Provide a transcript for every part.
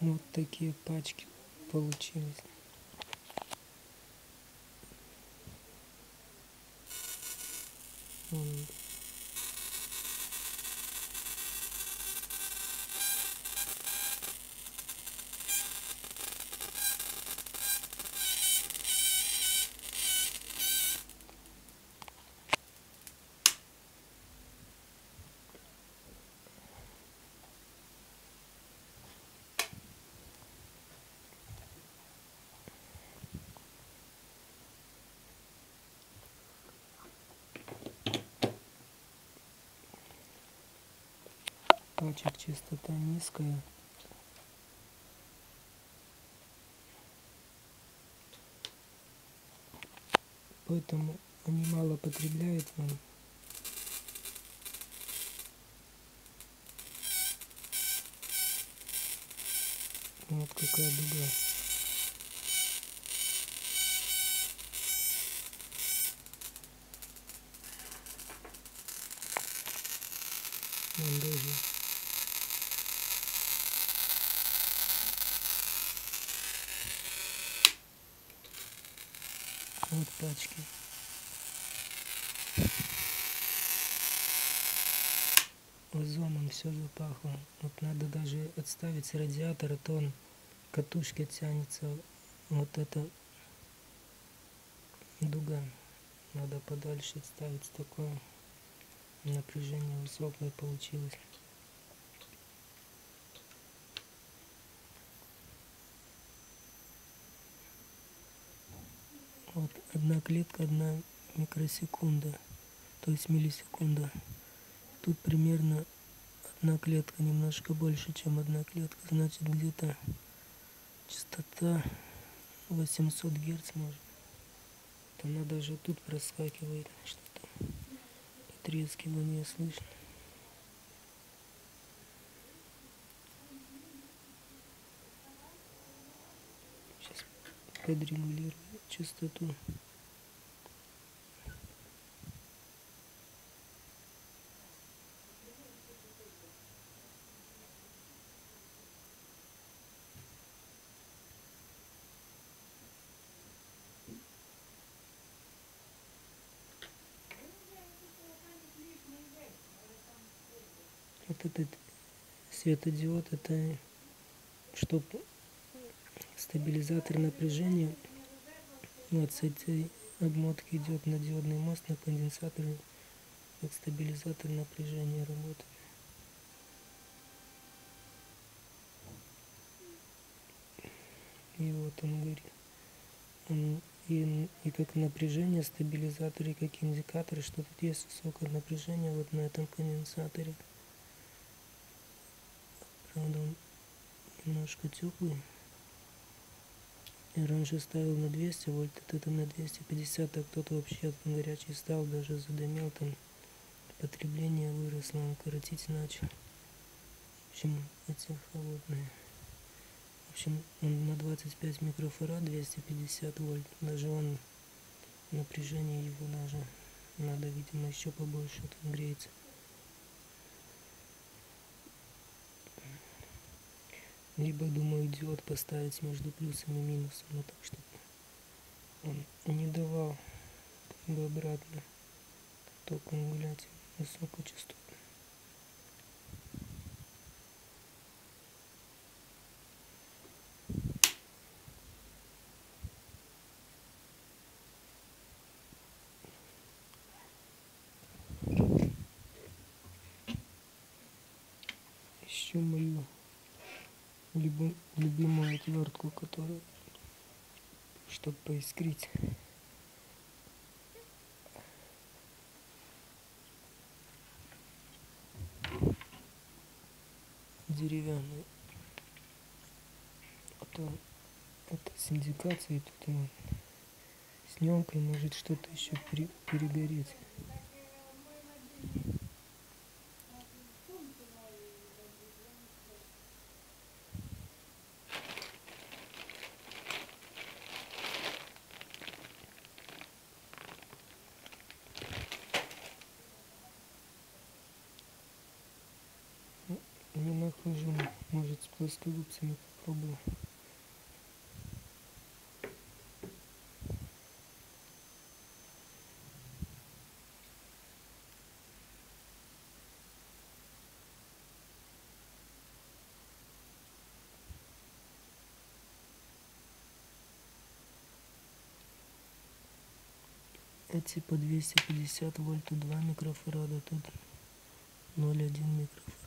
Вот такие пачки получились. Вон пачек частота низкая. Поэтому они мало потребляют вам. Вот какая дуга. Вон даже Вот пачки. Озоном все запахло. Вот надо даже отставить радиатор, а то он катушки тянется. Вот это дуга. Надо подальше отставить. Такое напряжение высокое получилось. Вот одна клетка, одна микросекунда, то есть миллисекунда. Тут примерно одна клетка немножко больше, чем одна клетка. Значит, где-то частота 800 герц может. Она даже тут проскакивает что-то. Потрескивание слышно. Сейчас подрегулирую частоту. Вот этот светодиод, это чтобы стабилизатор напряжения вот с этой обмотки идет на диодный мост на конденсаторе, как стабилизатор напряжения работает. И вот он говорит. Он и, и как напряжение стабилизатор, и как индикатор, что тут есть высокое напряжение вот на этом конденсаторе. Правда, он немножко теплый. Я раньше ставил на 200 вольт, это на 250, а кто-то вообще горячий стал, даже задымел, там потребление выросло, он коротить начал. В общем, эти холодные. В общем, он на 25 микрофарад 250 вольт, даже он напряжение его даже надо, видимо, еще побольше, там греется. Либо, думаю, диод поставить между плюсом и минусом, но так, чтобы он не давал как бы обратно током гулять высокочастотно. Еще мою любим, любимую отвертку, которую, чтобы поискрить. Деревянный. А то это с индикацией тут он с немкой может что-то еще перегореть. Не нахожу, может с плоскогубцами попробую. эти по 250 вольт 2 микрофарада тут 0,1 микрофарад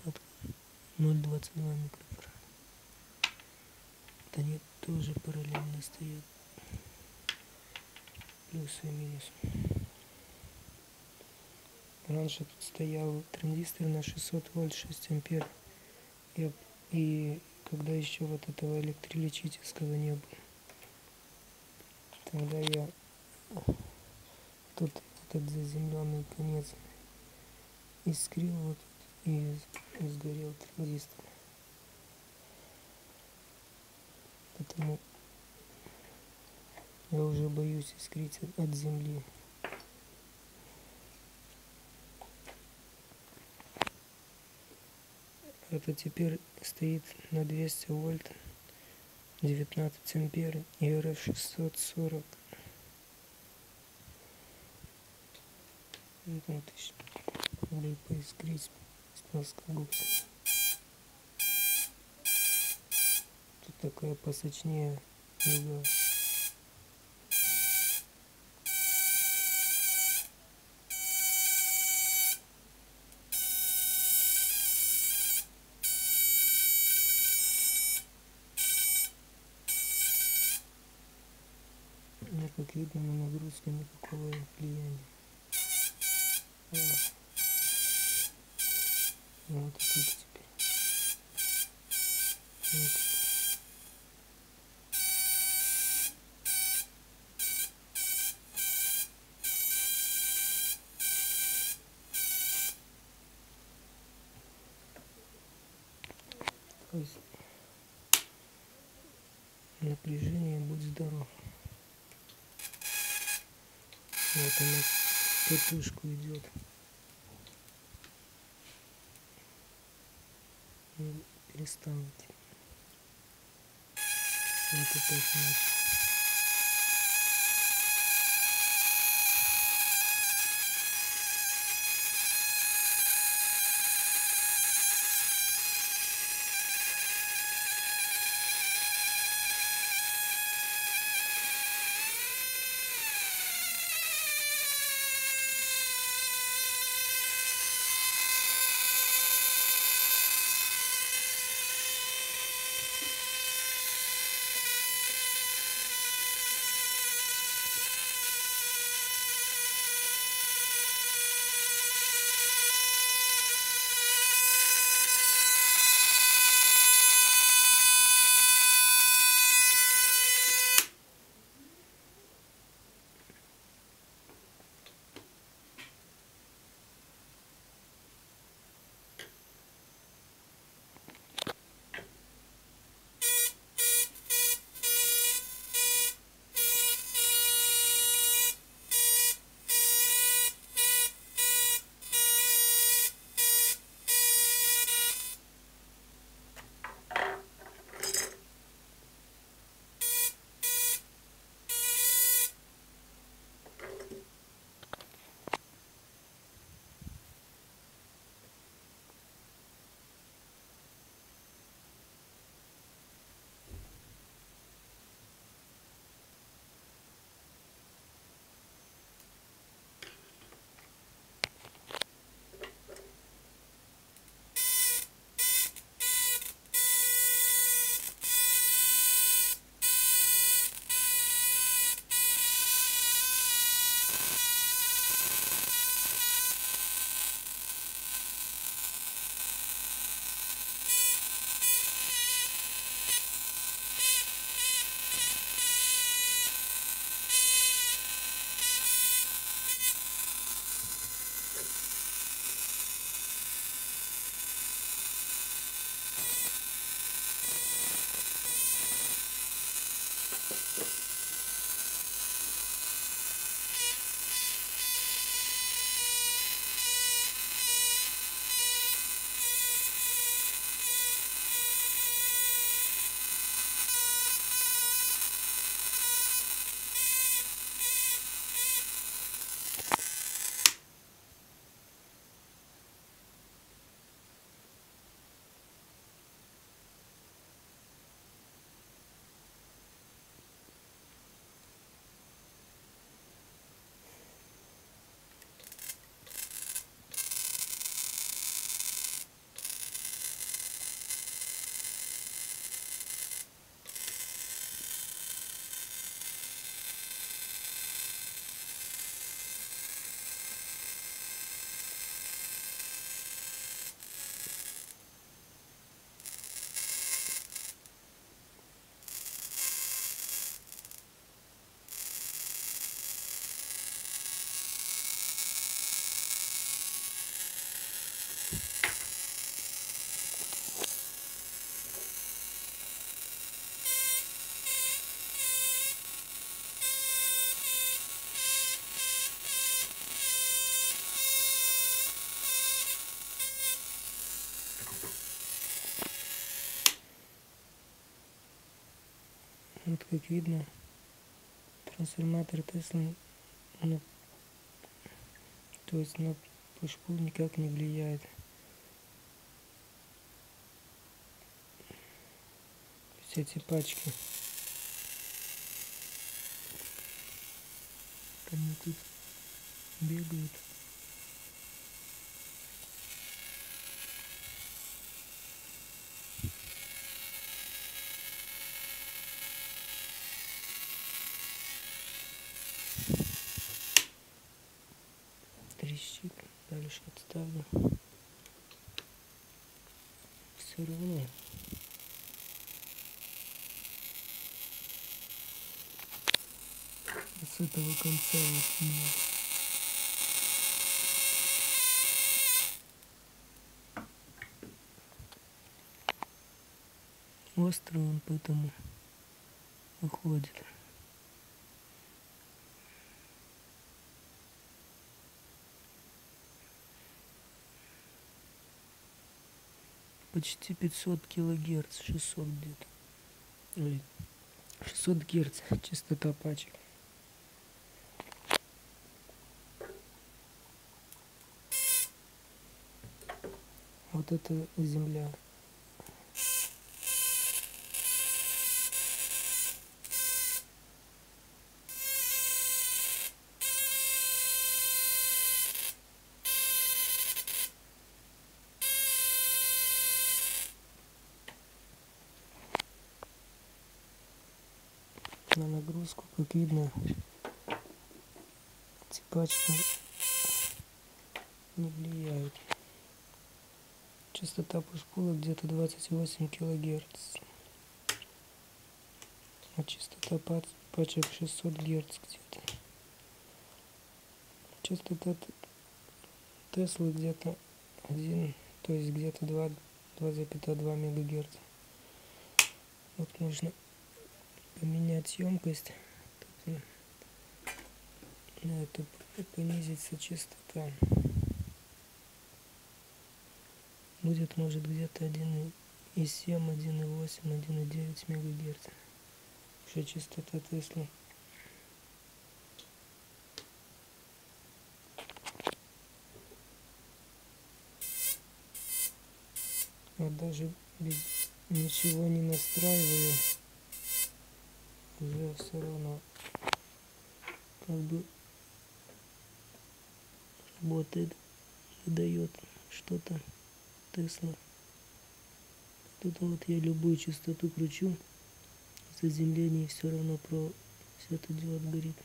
0,22 микрофарада вот они тоже параллельно стоят. Плюс и минус. Раньше тут стоял транзистор на 600 вольт 6 ампер. И, и когда еще вот этого электролечительского не было. Тогда я тут этот заземленный конец искрил вот и сгорел транзистор. Поэтому я уже боюсь искрить от земли. Это теперь стоит на 200 вольт 19 ампер и RF 640 Ну, еще могли поискрить Тут такая посочнее дуга. Ну, как видно, на нагрузку никакого влияния. Вот тут теперь. Вот. То есть напряжение будь здоров. Вот она катушку идет. Перестал идти. Вот опять начал. Вот как видно, трансформатор Тесла на, то есть на пушпул никак не влияет. Все эти пачки. Они тут бегают. трещит дальше отставлю все равно. С этого конца вот нет острый он поэтому выходит почти 500 килогерц 600 где-то. Ой, 600 герц частота пачек. Вот это земля на нагрузку, как видно, эти пачки не влияют. Частота пушпула где-то 28 килогерц. А частота пачек 600 герц где-то. Частота Теслы где-то 1, то есть где-то 2,2 мегагерц. Вот можно поменять емкость на это понизится частота. Будет может где-то 1,7 1,8 1,9 мегагерц. Уже частота тесла. А даже без ничего не настраиваю уже все равно как бы работает выдает что-то Тесла. Тут вот я любую частоту кручу, заземление все равно про все это дело горит.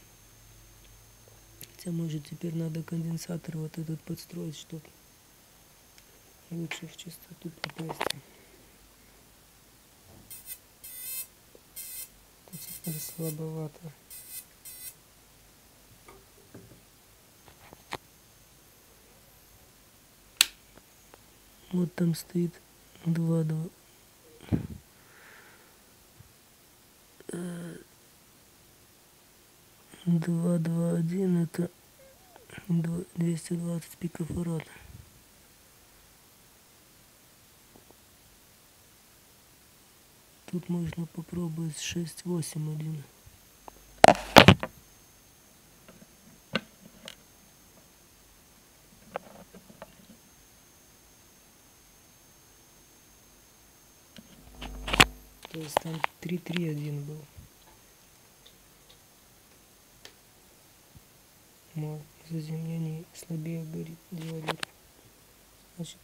Хотя может теперь надо конденсатор вот этот подстроить, чтобы лучше в частоту попасть. Теперь слабовато. Вот там стоит два два. Два один это двести двадцать пикофарад. Тут можно попробовать 6-8-1. То есть там 3-3-1 был. Но заземление слабее горит диодик. Значит,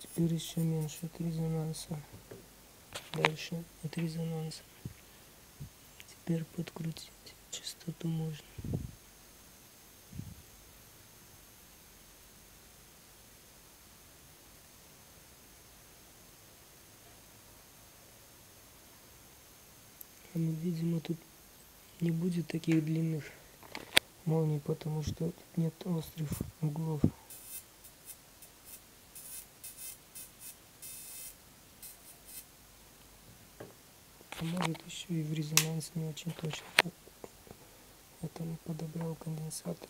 теперь еще меньше от резонанса дальше от резонанса. Теперь подкрутить частоту можно. Ну, видимо, тут не будет таких длинных молний, потому что тут нет острых углов. а может еще и в резонансе не очень точно поэтому подобрал конденсатор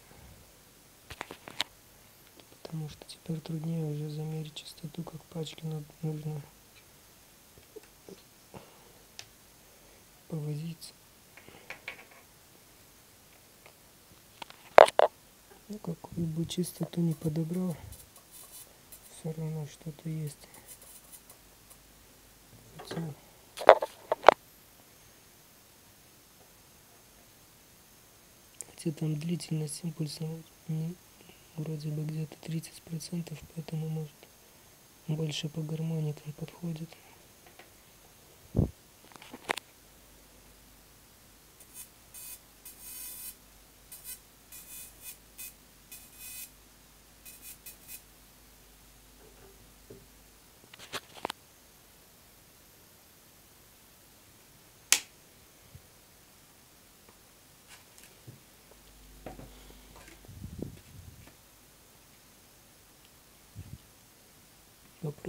потому что теперь труднее уже замерить частоту как пачки нужно по повозиться. Ну, какую бы чистоту не подобрал, все равно что-то есть. Хотя... Хотя там длительность импульса не, вроде бы где-то 30%, поэтому может больше по гармоникам подходит.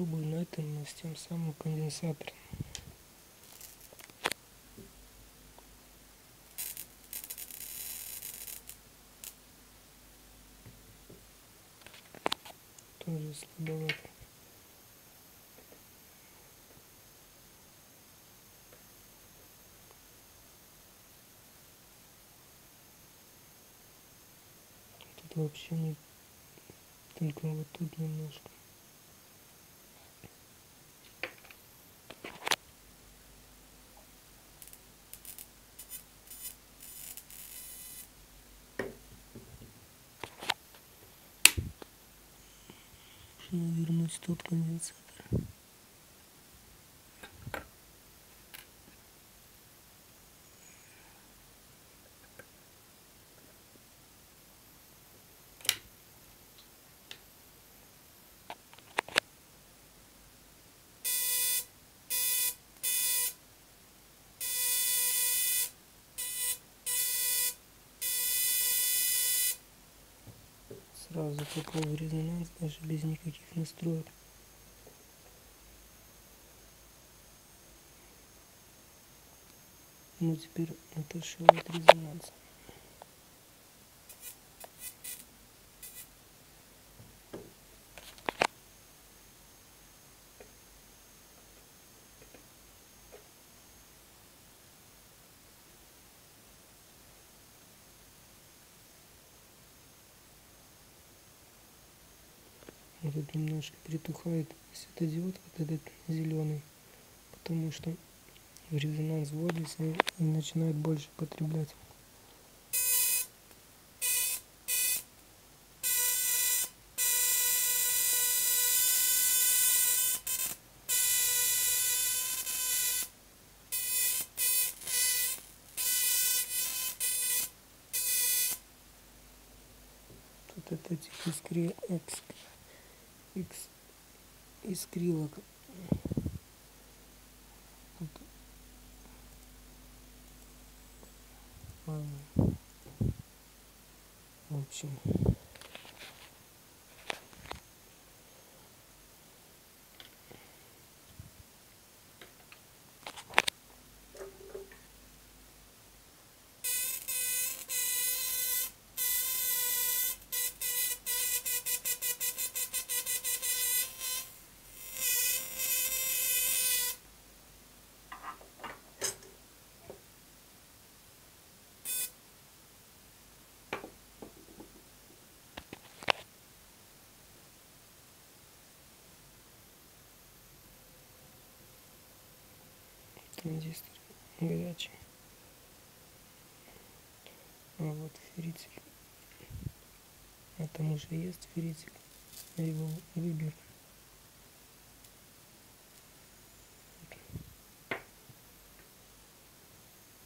На этом с тем самым конденсатором. Тоже слабовато. Тут вообще не только вот тут немножко Тот конденсатор. сразу в резонанс даже без никаких настроек ну теперь отошел от резонанса этот немножко притухает светодиод вот этот зеленый потому что в резонанс вводится и начинает больше потреблять тут это искри, X искрилок. Вот. В транзистор горячий. А вот ферритик. А там уже есть ферритик. Я его выберу.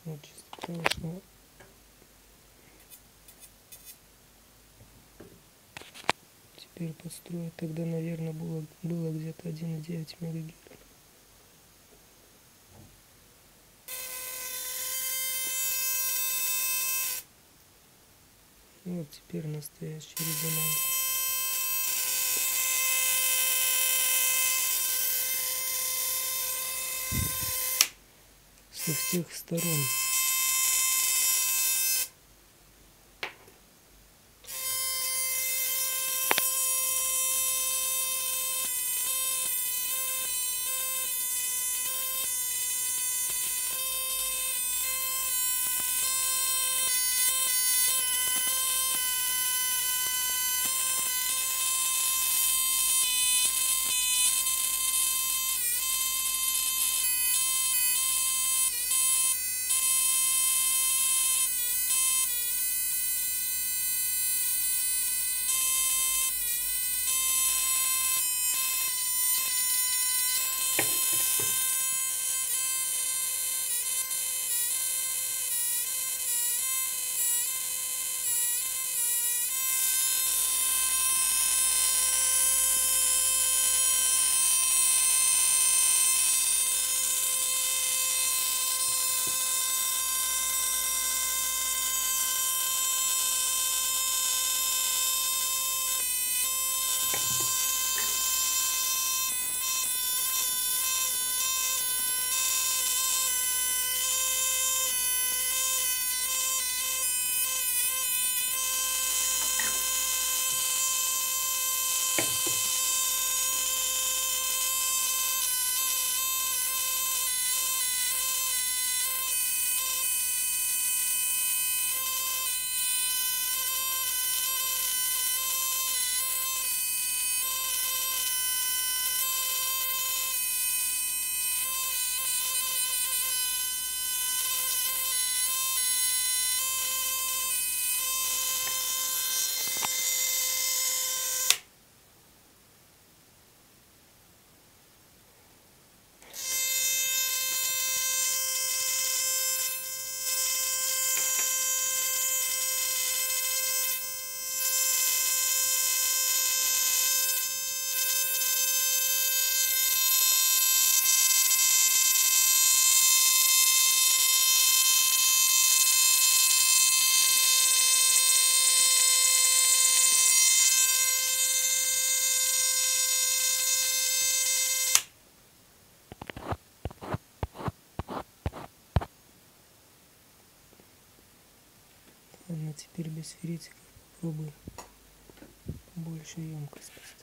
Вот частота ушла. Теперь подстроить. Тогда, наверное, было, было где-то 1,9 мегагерц. Вот теперь настоящий резонанс. Со всех сторон. Теперь без ферритиков попробую больше емкость поставить.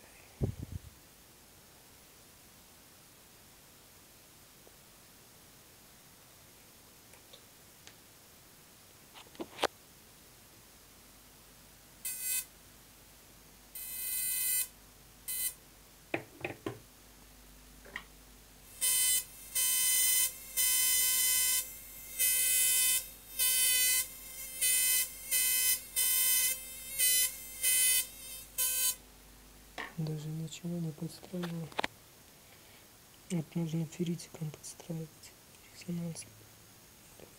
Даже ничего не подстраивал. Вот нужно ферритиком подстраивать резонанс.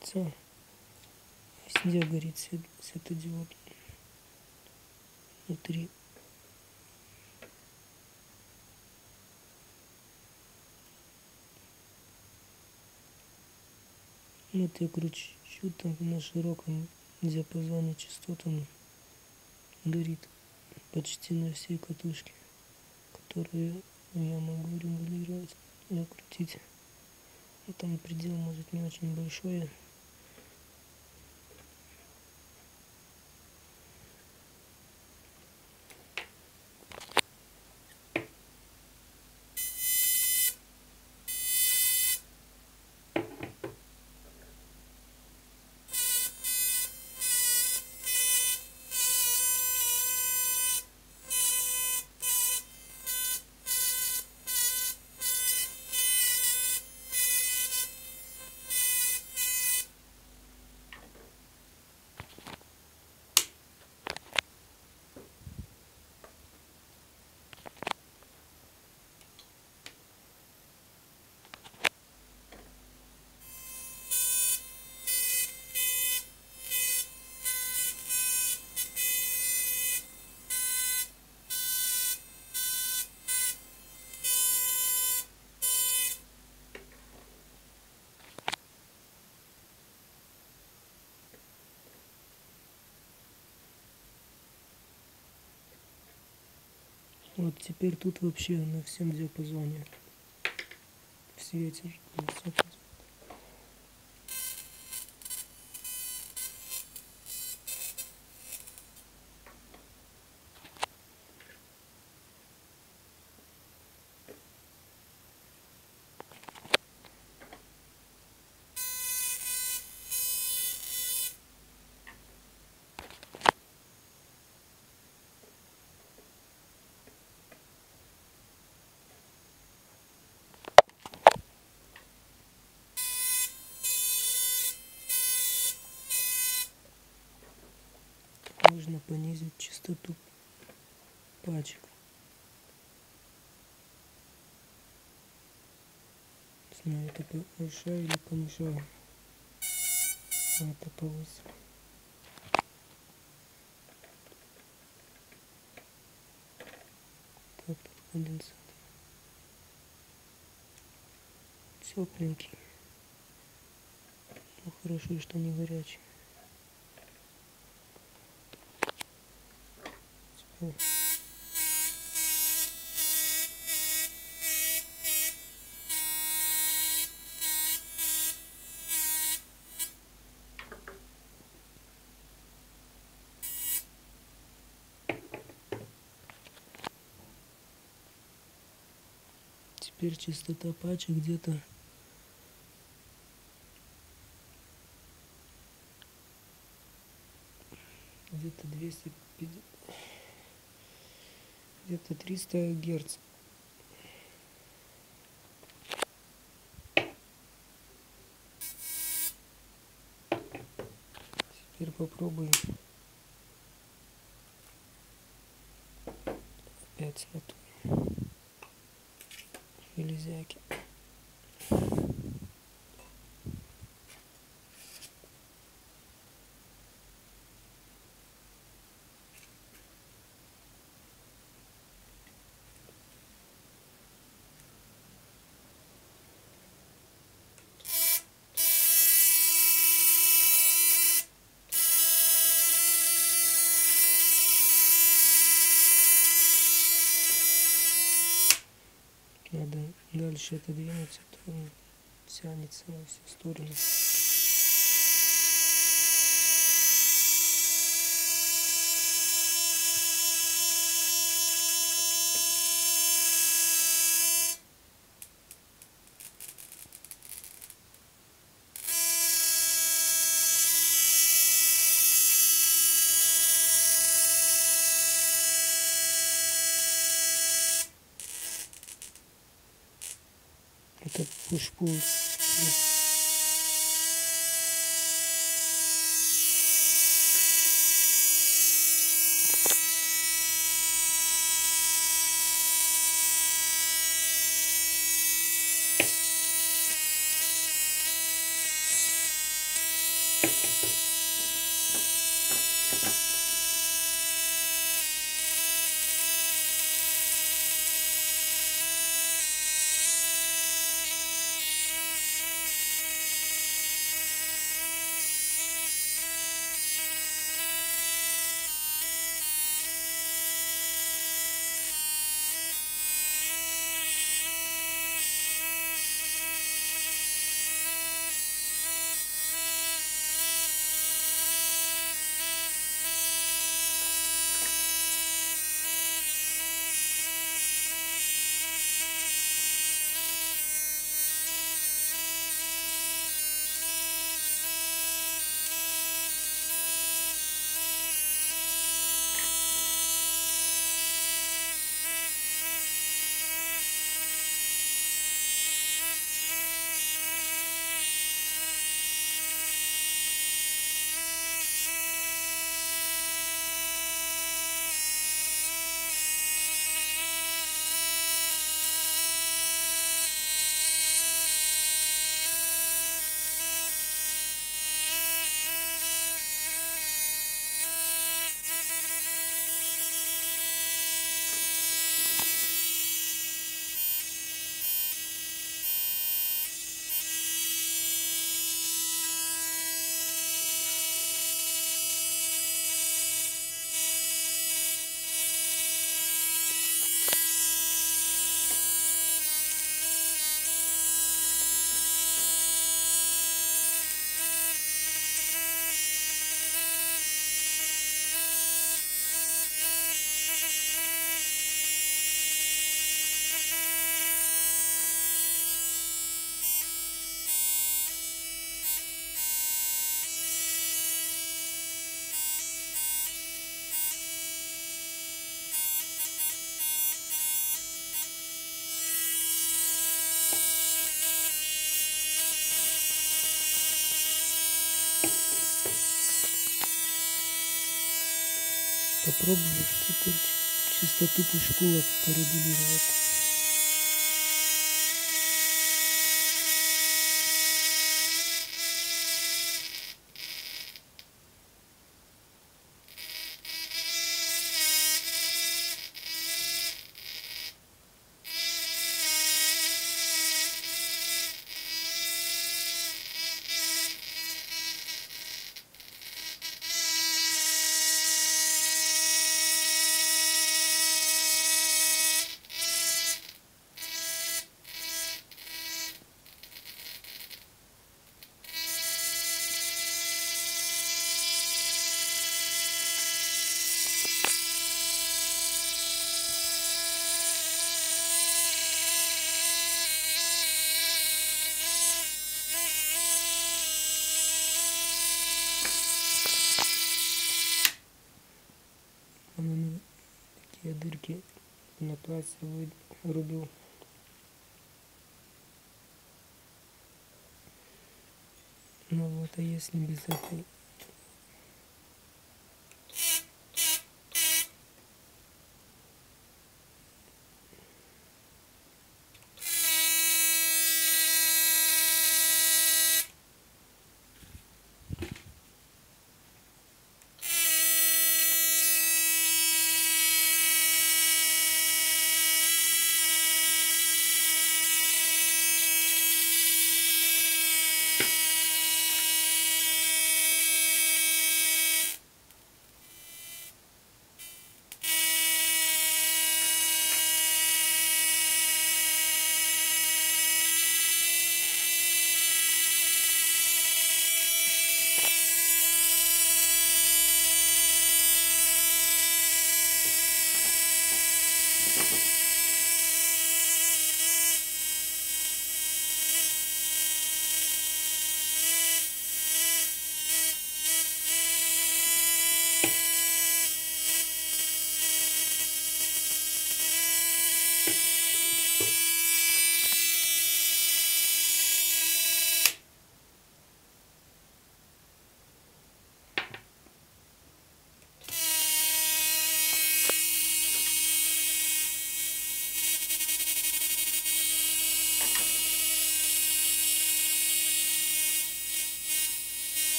Лицо. Везде горит свет, светодиод. Внутри. Вот я кручу там на широком диапазоне частот он горит почти на всей катушке которые я могу регулировать и крутить. И там предел может не очень большой, Вот теперь тут вообще на всем диапазоне в свете высокий. Нужно понизить частоту пачек. Знаю, это повышаю или понижаю. А это повысил. Тут конденсат. Тепленький. Ну хорошо, что не горячий. Теперь частота патча где-то. Где-то 250 где-то 300 герц. Теперь попробуем опять на ту железяки. Надо дальше это двинуться, то он тянется во все стороны. Это пуш-пул. Попробую теперь частоту пушкула порегулировать. Он такие дырки на платье вырубил. Ну вот, а если без этой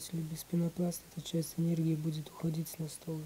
Если без пенопласта, то часть энергии будет уходить на стол.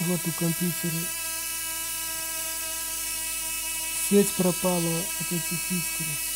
Вот у компьютера сеть пропала от этих искр.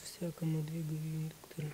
По-всякому двигаю индуктор.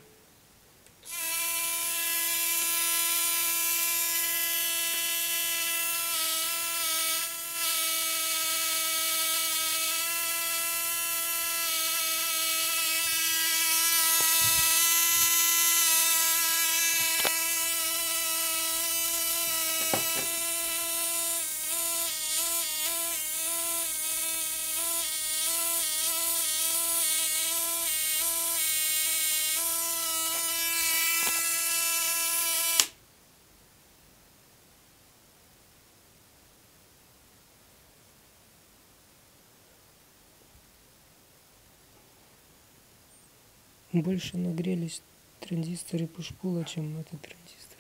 Больше нагрелись транзисторы пушпула, чем этот транзистор.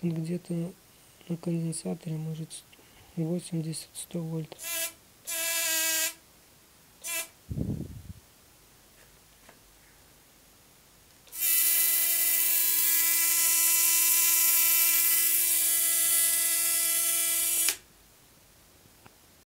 Тут где-то на конденсаторе может 80-100 вольт.